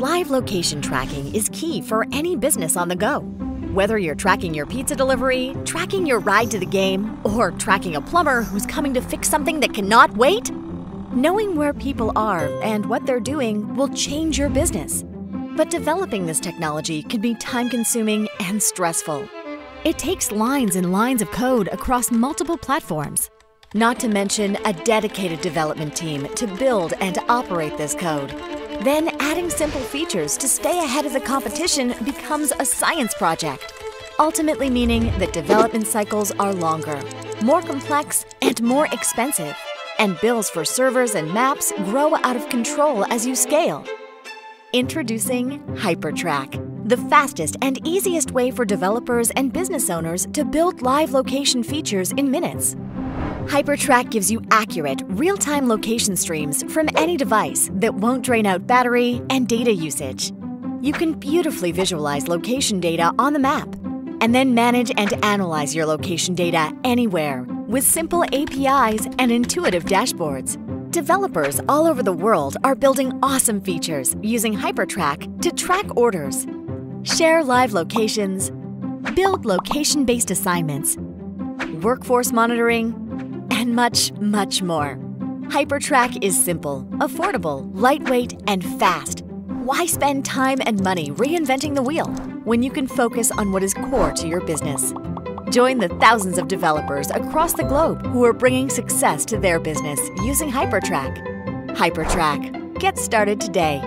Live location tracking is key for any business on the go. Whether you're tracking your pizza delivery, tracking your ride to the game, or tracking a plumber who's coming to fix something that cannot wait, knowing where people are and what they're doing will change your business. But developing this technology can be time consuming and stressful. It takes lines and lines of code across multiple platforms, not to mention a dedicated development team to build and operate this code. Then adding simple features to stay ahead of the competition becomes a science project, ultimately meaning that development cycles are longer, more complex, and more expensive, and bills for servers and maps grow out of control as you scale. Introducing HyperTrack, the fastest and easiest way for developers and business owners to build live location features in minutes. HyperTrack gives you accurate, real-time location streams from any device that won't drain out battery and data usage. You can beautifully visualize location data on the map and then manage and analyze your location data anywhere with simple APIs and intuitive dashboards. Developers all over the world are building awesome features using HyperTrack to track orders, share live locations, build location-based assignments, workforce monitoring, and much, much more. HyperTrack is simple, affordable, lightweight, and fast. Why spend time and money reinventing the wheel when you can focus on what is core to your business? Join the thousands of developers across the globe who are bringing success to their business using HyperTrack. HyperTrack. Get started today.